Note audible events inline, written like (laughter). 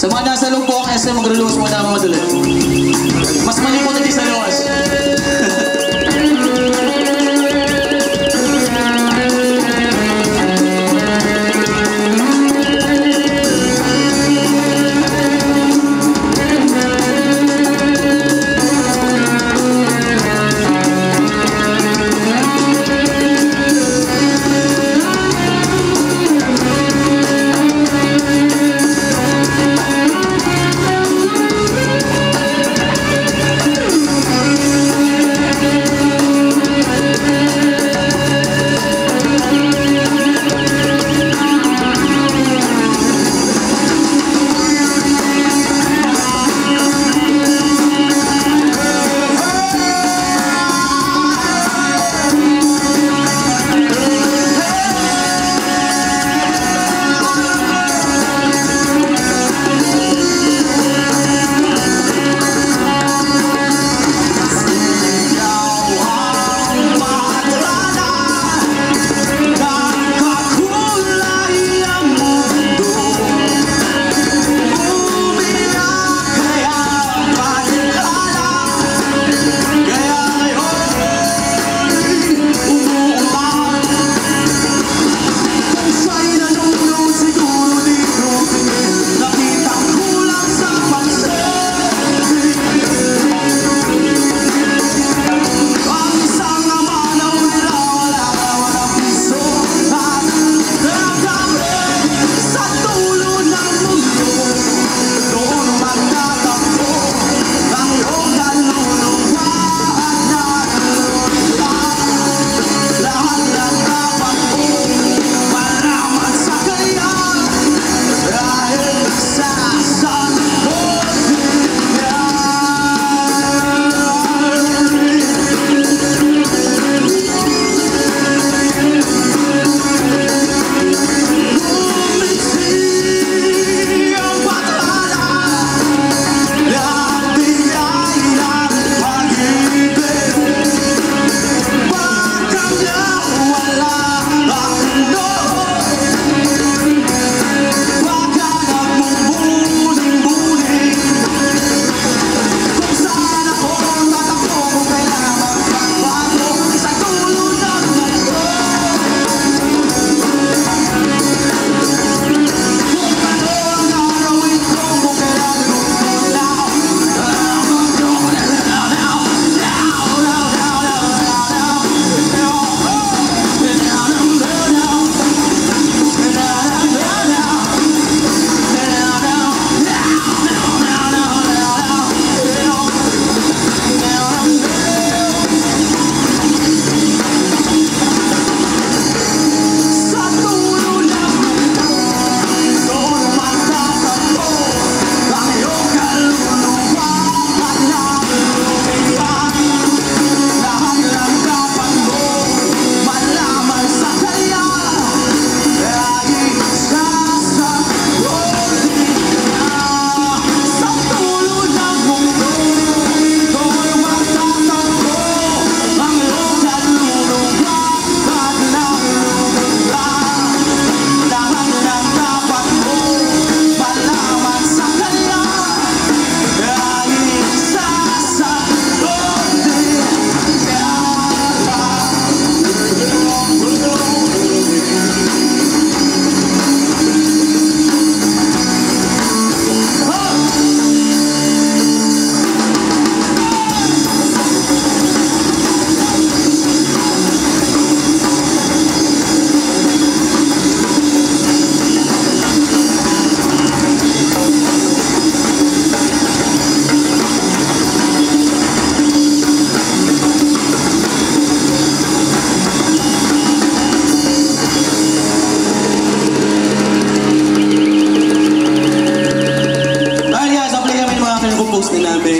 Sa mga nasa loob po ang SM, magre-lose muna ako madali. Mas mali po dito sa luwas. (laughs)